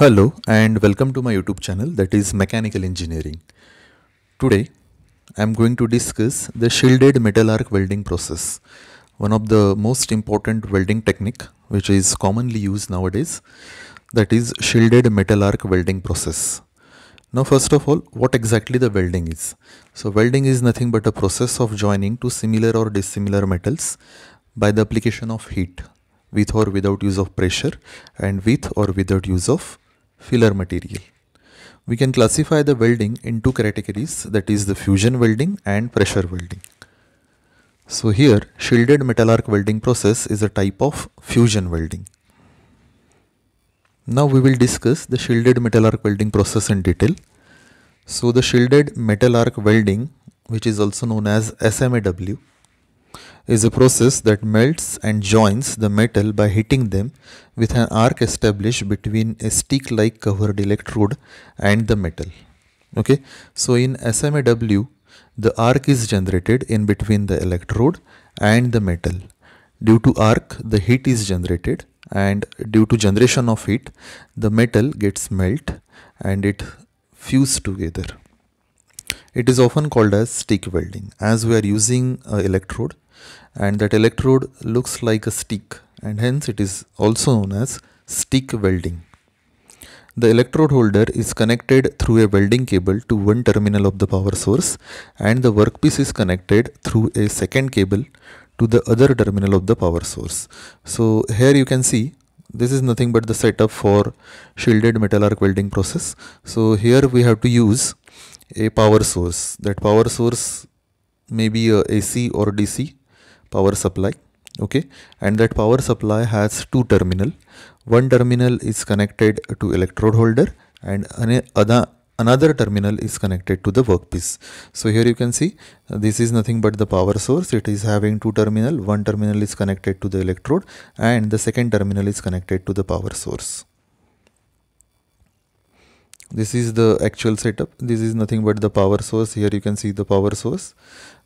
Hello and welcome to my YouTube channel that is Mechanical Engineering. Today I am going to discuss the shielded metal arc welding process, one of the most important welding technique which is commonly used nowadays that is shielded metal arc welding process. Now first of all what exactly the welding is. So welding is nothing but a process of joining two similar or dissimilar metals by the application of heat with or without use of pressure and with or without use of filler material. We can classify the welding in two categories that is the fusion welding and pressure welding. So here shielded metal arc welding process is a type of fusion welding. Now we will discuss the shielded metal arc welding process in detail. So the shielded metal arc welding which is also known as SMAW is a process that melts and joins the metal by hitting them with an arc established between a stick-like covered electrode and the metal. Okay, so in SMAW, the arc is generated in between the electrode and the metal. Due to arc, the heat is generated and due to generation of heat, the metal gets melt and it fuse together. It is often called as stick welding as we are using a electrode and that electrode looks like a stick and hence it is also known as stick welding. The electrode holder is connected through a welding cable to one terminal of the power source and the workpiece is connected through a second cable to the other terminal of the power source. So here you can see this is nothing but the setup for shielded metal arc welding process. So here we have to use a power source that power source may be a AC or DC power supply okay? And that power supply has two terminal. One terminal is connected to electrode holder and another another terminal is connected to the workpiece. So here you can see uh, this is nothing but the power source. It is having two terminal. One terminal is connected to the electrode and the second terminal is connected to the power source this is the actual setup. This is nothing but the power source. Here you can see the power source.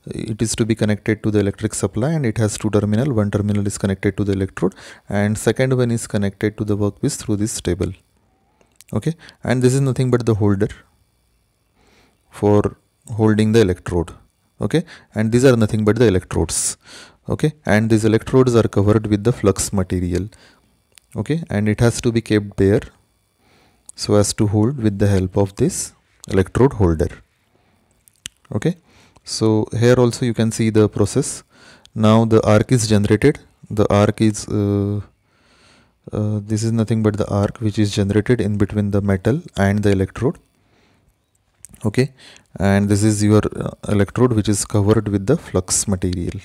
It is to be connected to the electric supply and it has two terminal. One terminal is connected to the electrode and second one is connected to the workpiece through this table. Okay? And this is nothing but the holder for holding the electrode. Okay? And these are nothing but the electrodes. Okay? And these electrodes are covered with the flux material. Okay? And it has to be kept bare so as to hold with the help of this electrode holder. Okay? So here also you can see the process. Now the arc is generated. The arc is uh, uh, this is nothing but the arc which is generated in between the metal and the electrode. Okay? And this is your uh, electrode which is covered with the flux material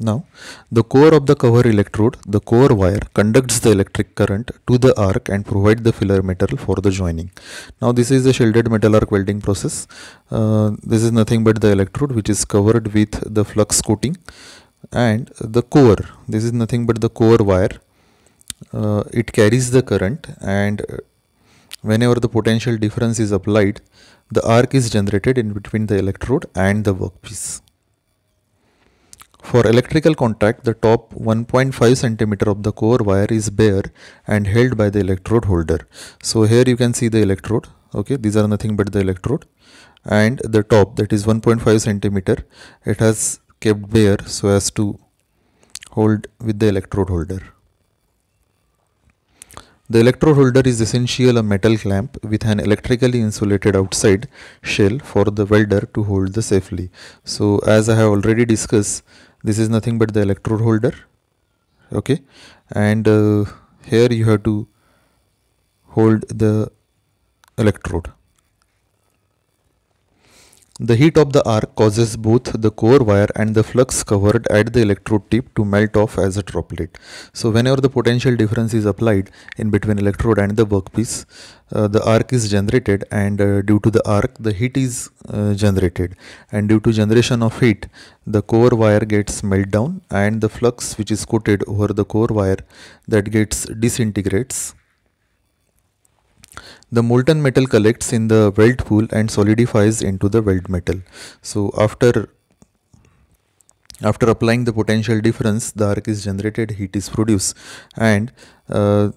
Now, the core of the cover electrode, the core wire, conducts the electric current to the arc and provide the filler metal for the joining. Now, this is the shielded metal arc welding process. Uh, this is nothing but the electrode which is covered with the flux coating and the core. This is nothing but the core wire. Uh, it carries the current and whenever the potential difference is applied, the arc is generated in between the electrode and the workpiece. For electrical contact, the top 1.5 cm of the core wire is bare and held by the electrode holder. So here you can see the electrode. Okay, these are nothing but the electrode and the top that is 1.5 cm it has kept bare so as to hold with the electrode holder. The electrode holder is essentially a metal clamp with an electrically insulated outside shell for the welder to hold the safely. So as I have already discussed this is nothing but the electrode holder okay? And uh, here you have to hold the electrode the heat of the arc causes both the core wire and the flux covered at the electrode tip to melt off as a droplet. So whenever the potential difference is applied in between electrode and the workpiece, uh, the arc is generated and uh, due to the arc the heat is uh, generated and due to generation of heat the core wire gets melt down and the flux which is coated over the core wire that gets disintegrates the molten metal collects in the weld pool and solidifies into the weld metal. So after after applying the potential difference the arc is generated heat is produced and uh,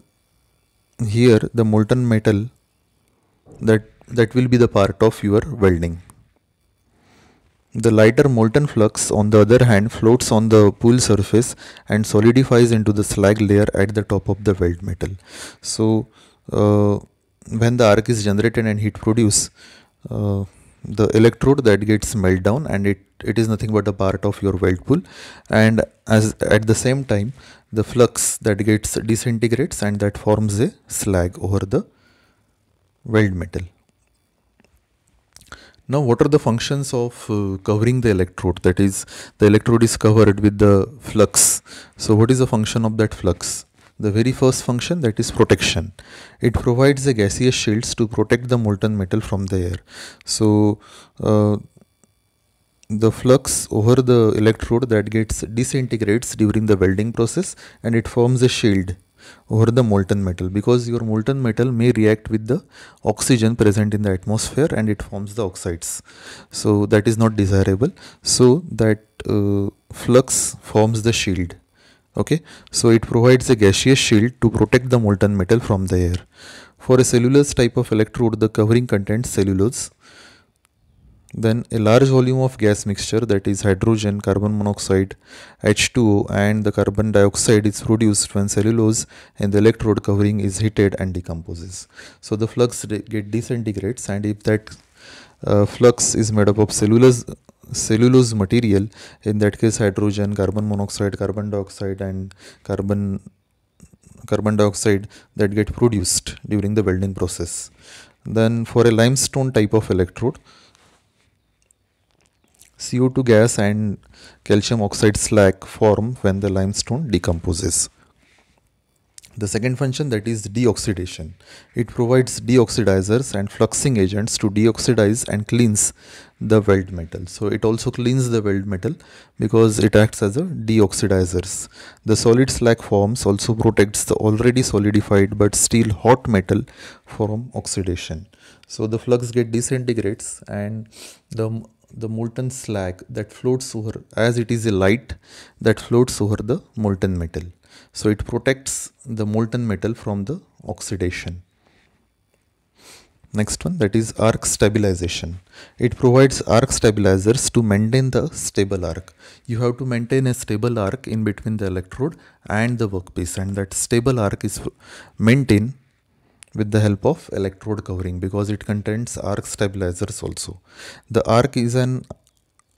here the molten metal that that will be the part of your welding the lighter molten flux on the other hand floats on the pool surface and solidifies into the slag layer at the top of the weld metal so uh, when the arc is generated and heat produced uh, the electrode that gets melt down and it it is nothing but a part of your weld pool. And as at the same time the flux that gets disintegrates and that forms a slag over the weld metal. Now what are the functions of uh, covering the electrode? That is the electrode is covered with the flux. So what is the function of that flux the very first function that is protection. It provides the gaseous shields to protect the molten metal from the air. So uh, the flux over the electrode that gets disintegrates during the welding process and it forms a shield over the molten metal because your molten metal may react with the oxygen present in the atmosphere and it forms the oxides. So that is not desirable. So that uh, flux forms the shield okay? So it provides a gaseous shield to protect the molten metal from the air. For a cellulose type of electrode the covering contains cellulose. Then a large volume of gas mixture that is hydrogen carbon monoxide h2o and the carbon dioxide is produced when cellulose and the electrode covering is heated and decomposes. So the flux get disintegrates and if that uh, flux is made up of cellulose cellulose material in that case hydrogen carbon monoxide carbon dioxide and carbon carbon dioxide that get produced during the welding process. Then for a limestone type of electrode CO2 gas and calcium oxide slag form when the limestone decomposes the second function that is deoxidation. It provides deoxidizers and fluxing agents to deoxidize and cleanse the weld metal. So it also cleans the weld metal because it acts as a deoxidizers. The solid slag forms also protects the already solidified but still hot metal from oxidation. So the flux get disintegrates and the the molten slag that floats over as it is a light that floats over the molten metal. So it protects the molten metal from the oxidation. Next one that is arc stabilization. It provides arc stabilizers to maintain the stable arc. You have to maintain a stable arc in between the electrode and the workpiece and that stable arc is maintained with the help of electrode covering because it contains arc stabilizers also. The arc is an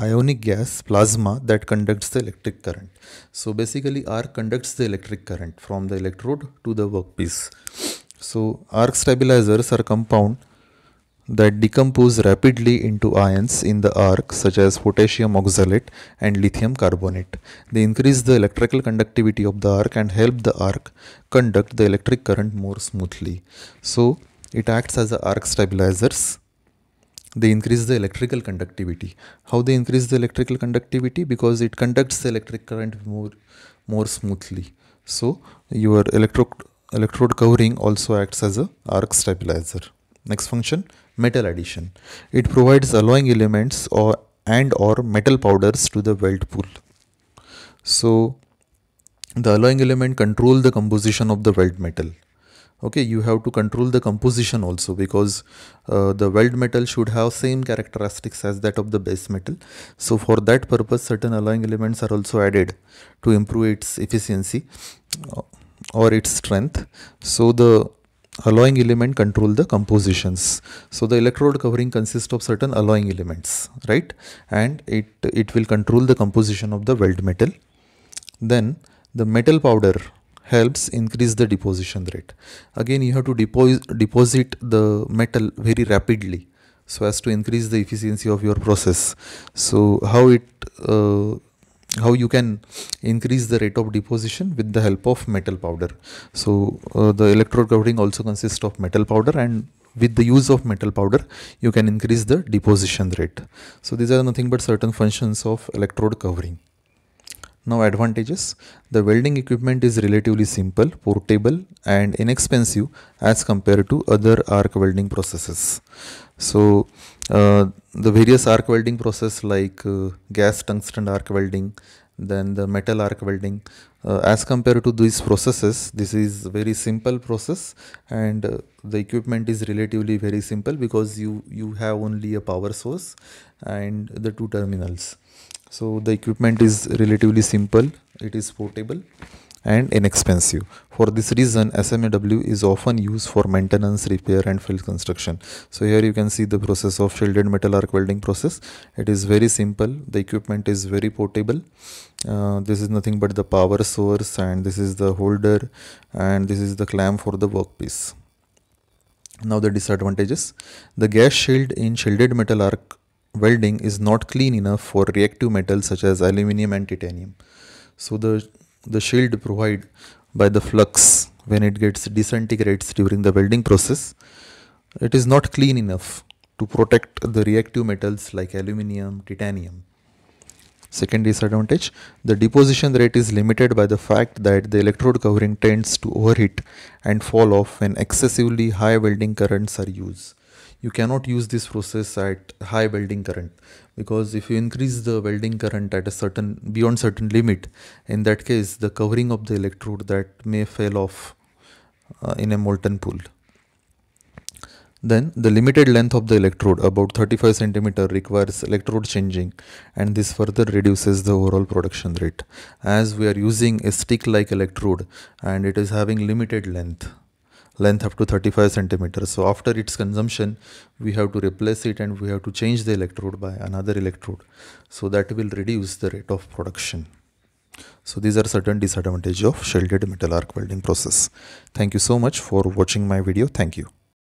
ionic gas plasma that conducts the electric current. So basically arc conducts the electric current from the electrode to the workpiece. So arc stabilizers are compound that decompose rapidly into ions in the arc such as potassium oxalate and lithium carbonate. They increase the electrical conductivity of the arc and help the arc conduct the electric current more smoothly. So it acts as a arc stabilizers they increase the electrical conductivity. How they increase the electrical conductivity? Because it conducts the electric current more more smoothly. So your electrode electrode covering also acts as a arc stabilizer. Next function metal addition. It provides alloying elements or and or metal powders to the weld pool. So the alloying element control the composition of the weld metal okay you have to control the composition also because uh, the weld metal should have same characteristics as that of the base metal. So for that purpose certain alloying elements are also added to improve its efficiency uh, or its strength. So the alloying element control the compositions. So the electrode covering consists of certain alloying elements right? And it it will control the composition of the weld metal. Then the metal powder helps increase the deposition rate. Again, you have to deposit, deposit the metal very rapidly so as to increase the efficiency of your process. So how it uh, how you can increase the rate of deposition with the help of metal powder. So uh, the electrode covering also consists of metal powder and with the use of metal powder you can increase the deposition rate. So these are nothing but certain functions of electrode covering. Now advantages. The welding equipment is relatively simple, portable and inexpensive as compared to other arc welding processes. So uh, the various arc welding process like uh, gas tungsten arc welding then the metal arc welding. Uh, as compared to these processes this is very simple process and uh, the equipment is relatively very simple because you you have only a power source and the two terminals. So the equipment is relatively simple. It is portable and inexpensive. For this reason, SMAW is often used for maintenance, repair and field construction. So here you can see the process of shielded metal arc welding process. It is very simple. The equipment is very portable. Uh, this is nothing but the power source and this is the holder and this is the clamp for the workpiece. Now the disadvantages. The gas shield in shielded metal arc welding is not clean enough for reactive metals such as aluminum and titanium. So the the shield provided by the flux when it gets disintegrates during the welding process, it is not clean enough to protect the reactive metals like aluminum, titanium. Second disadvantage, the deposition rate is limited by the fact that the electrode covering tends to overheat and fall off when excessively high welding currents are used you cannot use this process at high welding current. Because if you increase the welding current at a certain beyond certain limit in that case the covering of the electrode that may fail off uh, in a molten pool. Then the limited length of the electrode about 35 centimeter requires electrode changing and this further reduces the overall production rate. As we are using a stick like electrode and it is having limited length length up to 35 centimeters. So after its consumption, we have to replace it and we have to change the electrode by another electrode. So that will reduce the rate of production. So these are certain disadvantages of shielded metal arc welding process. Thank you so much for watching my video. Thank you.